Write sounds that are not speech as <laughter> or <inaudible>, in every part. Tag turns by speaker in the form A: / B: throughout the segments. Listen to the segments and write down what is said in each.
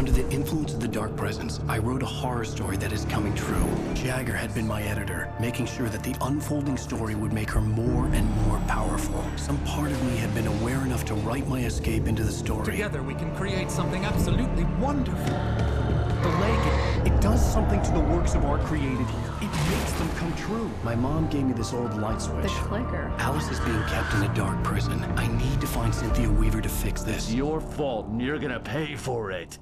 A: Under the influence of the dark presence, I wrote a horror story that is coming true. Jagger had been my editor, making sure that the unfolding story would make her more and more powerful. Some part of me had been aware enough to write my escape into the story.
B: Together we can create something absolutely wonderful. The lake,
A: It does something to the works of art created here. It makes them come true. My mom gave me this old light switch.
C: The clicker.
A: Alice is being kept in a dark prison. I need to find Cynthia Weaver to fix this.
D: It's your fault, and you're gonna pay for it.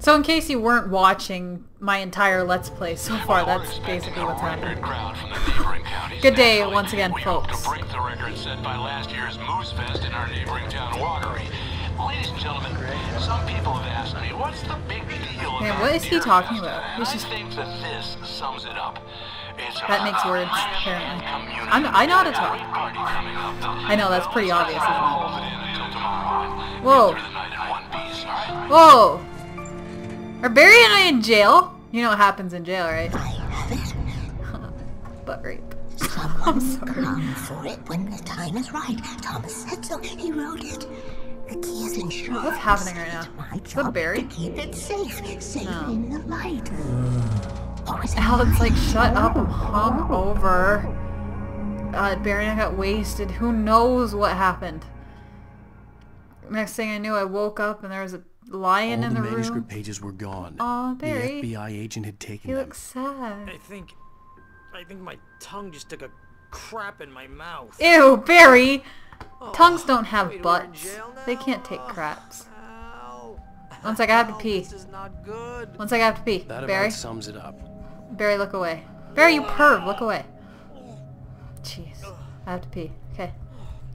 C: So in case you weren't watching my entire Let's Play so far, that's basically what's happening. <laughs> Good day once again,
E: we hope
C: folks.
E: to break the record set by last year's Moose Fest in our neighboring town, Watery. Ladies and gentlemen, some people have asked me, what's the big deal
C: Man, what is he talking about? He's
E: I
C: just-
E: think that this sums it up. It's
C: That makes words, apparently. I'm- I know how to talk.
E: coming up. The
C: I know, that's pretty obvious, isn't it?
E: hold it in until tomorrow.
C: Whoa.
E: Get through the night in one piece, all right?
C: Whoa! Are Barry and I in jail? You know what happens in jail, right? <laughs> Butt rape. <laughs> I'm sorry.
F: Come for it when the time is right. Thomas said so. He wrote it. The key is in shards.
C: What's happening right now?
F: My
C: Is
F: job
C: Barry?
F: to keep it safe, safe
C: No.
F: in the light. Is
C: Alan's like, shut up, I'm hungover. Uh, Barry and I got wasted. Who knows what happened? Next thing I knew, I woke up and there was a lion
A: All
C: in
A: the
C: the
A: manuscript
C: room.
A: pages were gone.
C: Aw,
A: the FBI agent had taken
C: He
A: them.
C: looks sad.
G: I think, I think my tongue just took a crap in my mouth.
C: Ew, Barry!
G: Oh,
C: Tongues don't have
G: wait,
C: butts. They can't take craps.
G: Ow.
C: One sec, I have to
G: oh,
C: pee.
G: This is not good.
C: One sec, I have to pee.
A: That
C: Barry?
A: about sums it up.
C: Barry, look away. Barry, you perv, look away. Jeez. I have to pee. Okay.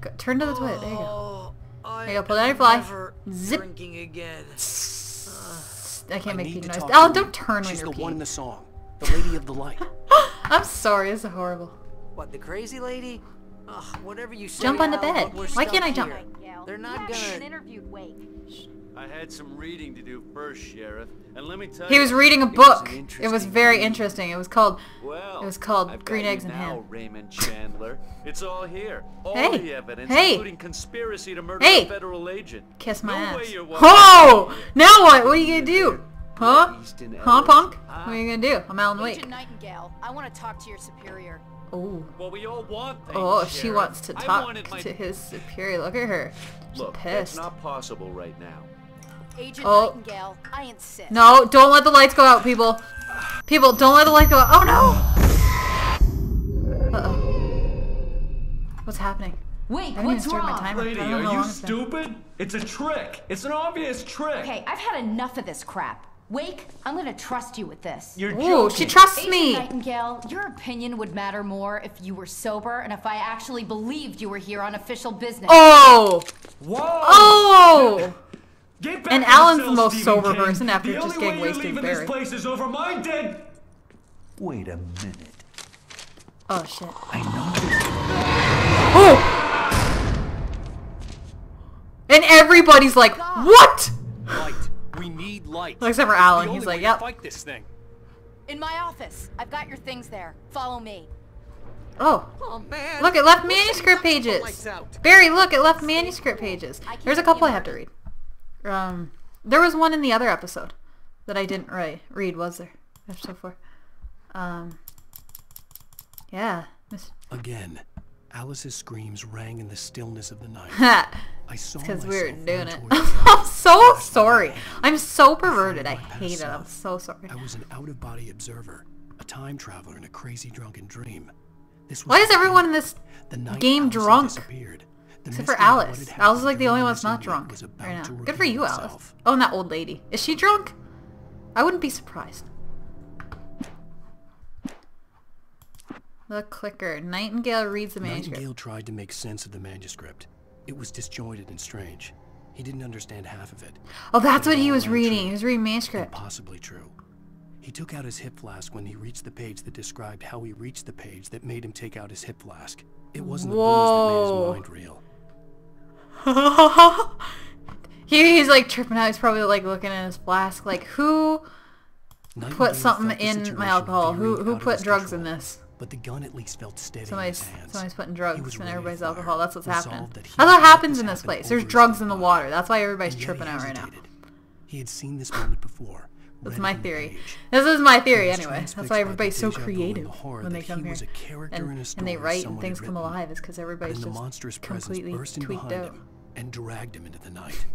C: Go, turn to the toilet. There you go.
G: Oh. Oh, I
C: There you go, pull down your
G: am
C: fly. Zip.
G: Drinking again.
C: I can't
A: I
C: make
A: need
C: pee noise. Oh, don't
A: her.
C: turn when
A: She's
C: you're
A: the one in the song. The Lady of the Light. <laughs>
C: I'm sorry, this is horrible.
G: What, the crazy lady? Ugh, whatever you say.
C: Jump on the bed. Why can't I jump?
G: here. They're not gonna.
H: interviewed Wake.
D: I had some reading to do first, Sheriff, and let me tell you.
C: He
D: you,
C: was reading a
D: it was
C: book. It was very
D: read.
C: interesting. It was called
D: Well,
C: It was called
D: I've
C: Green Eggs and
D: now,
C: Ham.
D: Raymond Chandler. It's all here. All
C: Hey,
D: the evidence,
C: hey.
D: including conspiracy to murder
C: Hey.
D: a federal agent.
C: Kiss My
D: no
C: Ass.
D: Way you're walking
C: Oh! Now what? What are you gonna do? Huh?
D: Easton
C: Huh,
D: Ellis.
C: punk?
D: Ah.
C: What are you gonna do? I'm Alan Wake.
H: Agent Nightingale, I want to talk to your superior.
C: Oh.
D: Well, we all want things,
C: Oh, she
D: Sheriff.
C: wants to talk
D: my-
C: to his superior. Look at her. She's
D: Look, that's
C: pissed.
D: not possible right now.
H: Agent
C: Oh.
H: Nightingale, I insist.
C: No, don't let the lights go out, people. People, don't let the light go out. Oh no! Uh oh. What's happening?
I: Wait,
C: I didn't even
I: what's
C: start my
I: wrong?
C: timer. I
J: Lady, are you
C: long it's been.
J: stupid? It's a trick. It's an obvious trick.
I: Okay, I've had enough of this crap. Wake, I'm gonna trust you with this.
J: You're
C: Ooh,
J: joking.
C: she trusts
I: Agent
C: me.
I: Nightingale, your opinion would matter more if you were sober and if I actually believed you were here on official business.
C: Oh!
J: Whoa!
C: Oh!
J: Get back
C: And Alan's the most
J: Stephen
C: sober
J: King.
C: person after
J: the
C: just
J: only
C: getting wasted
J: you're
C: with
J: leaving
C: Barry.
J: this place is over my dead. Wait a minute.
C: Oh shit.
J: I know.
C: Oh! And everybody's like, what?
A: light. We need light.
C: Except for Alan, he's like,
A: way
C: yep.
A: Fight this thing.
H: In my office. I've got your things there. Follow me.
C: Oh.
G: Oh man.
C: Look, it left manuscript
G: you knock the
C: pages. Barry, look, it left manuscript pages.
H: I
C: There's a couple I have to read. Um, there was one in the other episode that I didn't write, read, was there? Episode four. Um, yeah. Miss-
A: Again, Alice's screams rang in the stillness of the night. <laughs> I saw
C: Because we were doing it. <laughs> I'm so sorry. I'm so perverted. I hate it. I'm so sorry.
A: I was an out-of-body observer, a time traveler in a crazy drunken dream. This was
C: Why is everyone in this game
A: Alice
C: drunk?
A: disappeared.
C: Except for
A: mystery of what
C: Alice. Alice is like the only one that's not drunk right now. Good for you, Alice. Oh, and that old lady. Is she drunk? I wouldn't be surprised. The clicker. Nightingale reads the manuscript.
A: Nightingale tried to make sense of the manuscript. It was disjointed and strange. He didn't understand half of it.
C: Oh, that's what he was reading.
A: true.
C: He was reading manuscript.
A: Possibly true. He took out his hip flask when he reached the page that described how he reached the page that made him take out his hip flask. It wasn't the booze
C: Whoa.
A: that made his mind real. <laughs>
C: he, he's like tripping out. He's probably like looking at his flask. Like, who put something in my alcohol? Who who put drugs in this?
A: But the gun at least felt steady
C: Somebody's
A: in his hands.
C: somebody's putting drugs in everybody's
A: fire,
C: alcohol. That's what's happening.
A: that
C: That's what happens in this place. There's drugs in the water. That's why everybody's
A: And yet he
C: tripping out right now.
A: He had seen this moment before.
C: That's my theory. This is my theory anyway. That's why everybody's so
A: deja vu and
C: creative when they come here.
A: a
C: And,
A: in a
C: and they write and things come alive is because everybody's just completely tweaked out.
A: And dragged him into the night.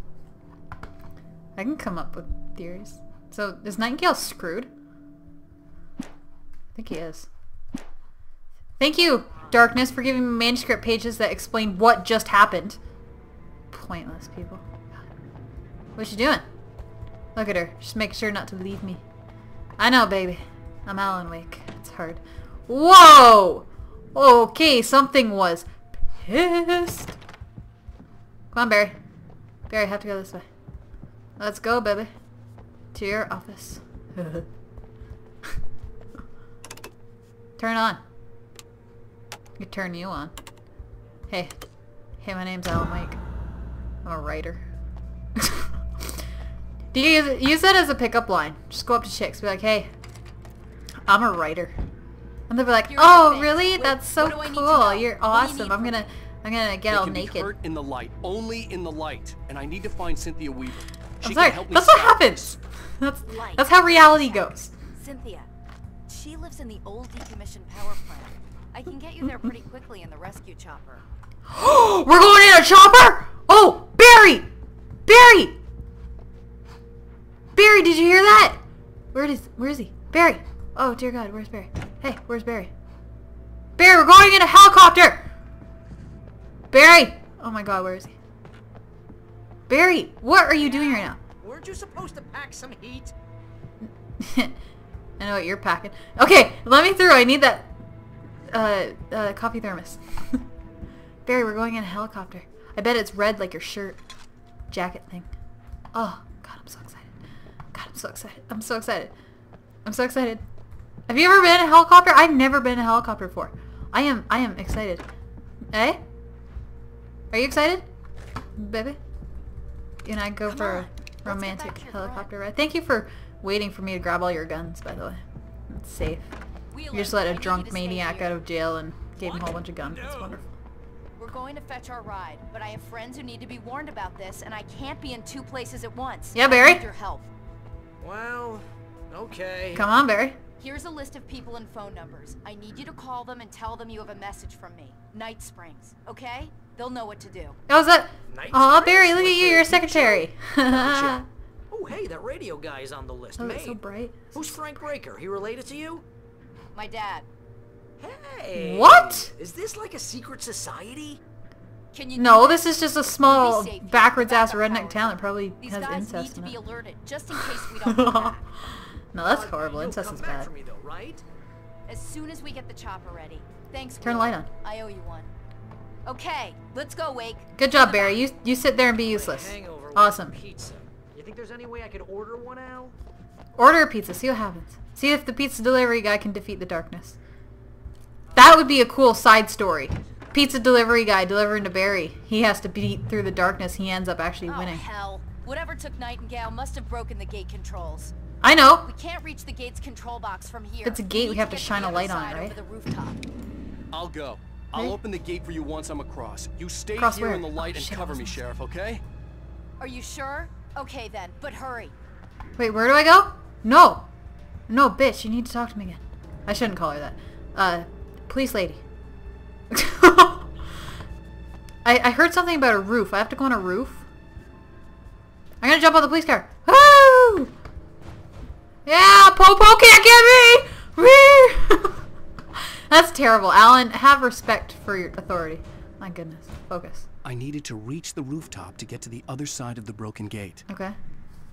C: I can come up with theories. So is Nightingale screwed? I think he is. Thank you, Darkness, for giving me manuscript pages that explain what just happened. Pointless people. What you doing? Look at her. Just make sure not to leave me. I know, baby. I'm Alan Wake. It's hard. Whoa! Okay, something was pissed. Come on, Barry. Barry, I have to go this way. Let's go, baby. To your office. <laughs> turn on. You turn you on. Hey. Hey, my name's Alan Wake. I'm a writer. <laughs> Do you use, use that as a pickup line? Just go up to chicks, be like, hey, I'm a writer. And they'll be like,
H: the
C: oh, really? That's so
H: what do I need to
C: cool. You're awesome. I'm gonna, I'm gonna get
A: They
C: all
A: can be
C: naked.
A: hurt in the light, only in the light, and I need to find Cynthia Weaver. She
C: I'm
A: can
C: sorry.
A: help me
C: That's what happens. That's
H: Light.
C: that's how reality goes.
H: Cynthia, she lives in the old decommissioned power plant. I can get you there pretty quickly in the rescue chopper. <gasps>
C: We're going in a chopper! Oh, Barry! Barry! Barry, did you hear that? Where is where is he? Barry! Oh dear God, where's Barry? Hey, where's Barry? Barry, we're going in a helicopter! Barry! Oh my God, where is he? Barry, what are you doing right now?
G: Weren't you supposed to pack some heat? <laughs>
C: I know what you're packing. Okay, let me through. I need that uh, uh, coffee thermos. <laughs> Barry, we're going in a helicopter. I bet it's red like your shirt jacket thing. Oh, God, I'm so excited. God, I'm so excited. I'm so excited. I'm so excited. Have you ever been in a helicopter? I've never been in a helicopter before. I am, I am excited. Eh? Are you excited? Baby? And I go
H: Come
C: for
H: on,
C: a
H: let's get back
C: romantic helicopter ride. Thank you for waiting for me to grab all your guns, by the way. It's safe.
H: Wheeler,
C: You just let a drunk maniac
H: here.
C: out of jail and gave him a whole bunch of guns. It's
G: No.
C: wonderful.
H: We're going to fetch our ride, but I have friends who need to be warned about this, and I can't be in two places at once.
C: Yeah,
H: I
C: Barry?
H: need your help.
G: Well, okay.
C: Come on, Barry.
H: Here's a list of people and phone numbers. I need you to call them and tell them you have a message from me. Night Springs, okay? They'll know what to do.
C: Oh, is that?
G: Night
C: Aw, Barry, look at you.
G: the
C: You're a secretary.
G: Gotcha.
C: oh, <laughs>
G: Oh, hey, that radio guy is on the list.
C: Oh, it's so bright.
G: Who's Frank Breaker? He related to you?
H: My dad.
G: Hey.
C: What?
G: Is this like a secret society?
H: Can you
C: No,
H: this?
C: this is just a small,
H: Be safe here.
C: backwards ass redneck
H: power.
C: town that probably
H: These
C: has
H: guys need to
C: in
H: be
C: it.
H: alerted, just in case we <laughs> don't come back. <laughs>
C: no, that's horrible.
G: you'll
C: Incest is bad.
G: for me though, right?
H: As soon as we get the chopper ready. Thanks,
C: Turn the light on.
H: I owe you one. Okay, let's go, Wake.
C: Good job, Barry. You you sit there and be useless. Awesome.
G: Pizza. You think there's any way I could order one, Al?
C: Order a pizza. See what happens. See if the pizza delivery guy can defeat the darkness. That would be a cool side story. Pizza delivery guy delivering to Barry. He has to beat through the darkness. He ends up actually winning.
H: Oh,
C: winning.
H: hell. Whatever took Nightingale must have broken the gate controls.
C: I know.
H: We can't reach the gate's control box from here.
C: If it's a gate, we
H: need
C: have to
H: get
C: shine a light on it, right?
H: Over the rooftop.
A: I'll go. I'll
C: Hey.
A: open the gate for you once I'm across. You stay
C: Across
A: here
C: where?
A: in the light
C: Oh,
A: and
C: shit,
A: cover me,
C: wasn't-
A: Sheriff, okay?
H: Are you sure? Okay then, but hurry.
C: Wait, where do I go? No. No, bitch, you need to talk to me again. I shouldn't call her that. Uh, police lady. <laughs> I, I heard something about a roof. I have to go on a roof? I'm gonna jump on the police car. Woo! Yeah, Popo can't get me! <laughs> That's terrible. Alan, have respect for your authority. My goodness. Focus.
A: I needed to reach the rooftop to get to the other side of the broken gate.
C: Okay.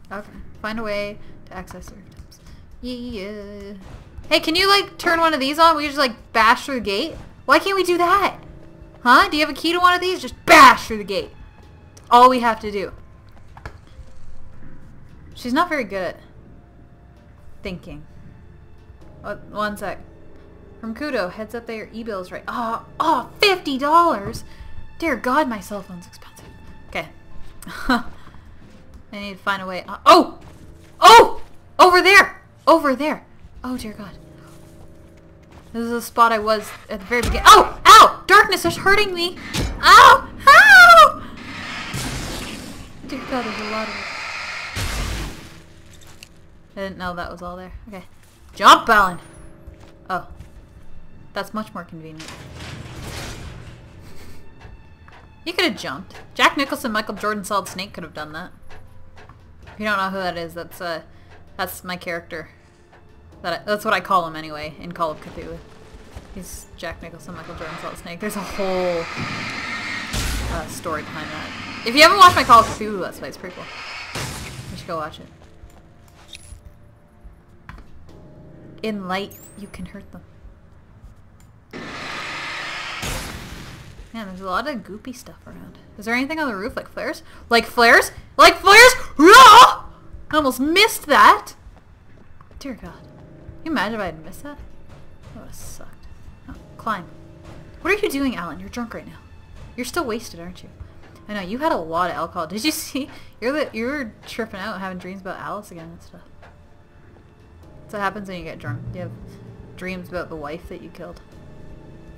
C: Okay. Find a way to access the rooftops. Yeah. Hey, can you like turn one of these on? We just like bash through the gate? Why can't we do that? Huh? Do you have a key to one of these? Just bash through the gate. That's all we have to do. She's not very good at thinking. Oh, one sec. From Koodo, heads up your e-bill's right. Oh, oh, $50! Dear God, my cell phone's expensive. Okay. <laughs> I need to find a way. Uh, oh! Oh! Over there! Over there! Oh dear God. This is the spot I was at the very beginning. Oh! Ow! Darkness is hurting me! Ow! Ow! Dear God, there's a lot of. I didn't know that was all there. Okay. Jump, Alan! Oh. That's much more convenient. You could have jumped. Jack Nicholson, Michael Jordan, Solid Snake could have done that. If you don't know who that is, that's uh, that's my character. That I, that's what I call him anyway in Call of Cthulhu. He's Jack Nicholson, Michael Jordan, Solid Snake. There's a whole uh, story behind that. If you haven't watched my Call of Cthulhu Let's Play, it's pretty cool. You should go watch it. In light, you can hurt them. Man, there's a lot of goopy stuff around. Is there anything on the roof? Like flares? Like flares? Like flares? I almost missed that! Dear God. Can you imagine if I had missed that? That would have sucked. Oh, climb. What are you doing, Alan? You're drunk right now. You're still wasted, aren't you? I know, you had a lot of alcohol. Did you see? You're the, you were tripping out, having dreams about Alice again and stuff. What happens when you get drunk. You have dreams about the wife that you killed.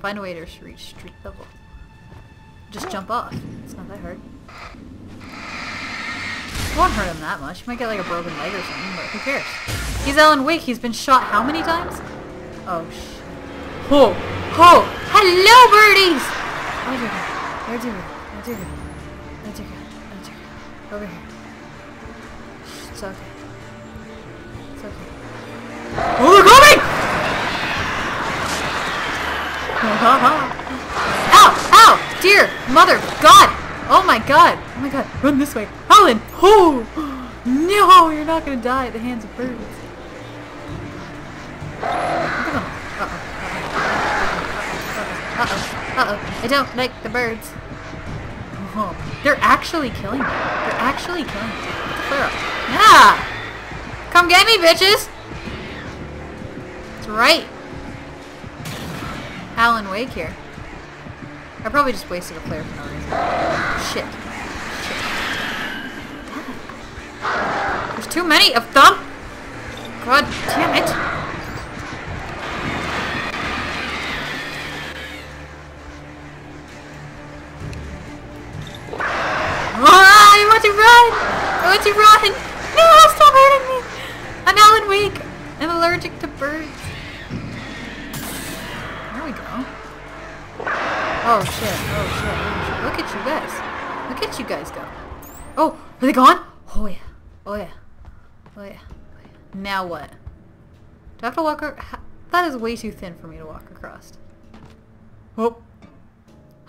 C: Find a way to reach street level. Just jump off. It's not that hard. It won't hurt him that much. He might get like a broken leg or something, but who cares? He's Alan Wake. He's been shot how many times? Oh, shit. Oh! Oh! Hello, birdies! Where'd you go? Where'd you go? Where'd you go? Where'd you go? Where'd you go? Over here. Oh, they're coming! Ow! Ow! Dear! Mother! God! Oh my god! Oh my god! Run this way! Alan! Oh! No! You're not gonna die at the hands of birds. Uh-oh. Uh-oh. Uh-oh. I don't like the birds. Oh, they're actually killing me. They're actually killing me. Up. Yeah! Come get me, bitches! Right. Alan Wake here. I probably just wasted a player for no reason. Shit. Shit. There's too many of them! God damn it! Ah, I want to run! I want to run! No, stop hurting me! I'm Alan Wake! I'm allergic to birds. There we go. Oh shit, oh shit. Look at you guys. Look at you guys go. Oh, are they gone? Oh yeah. Oh yeah. Oh yeah. Oh, yeah. Now what? Do I have to walk That is way too thin for me to walk across. Oh.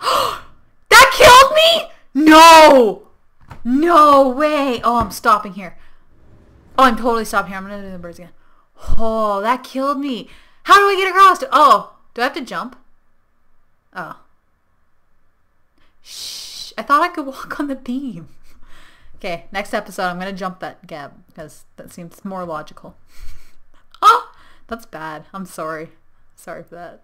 C: <gasps> that killed me? No! No way! Oh, I'm stopping here. Oh, I'm totally stopping here. I'm gonna do the birds again. Oh, that killed me. How do I get across? Oh, do I have to jump? Oh. Shh. I thought I could walk on the beam. <laughs> Okay, next episode I'm going to jump that gap because that seems more logical. <laughs> oh! That's bad. I'm sorry. Sorry for that.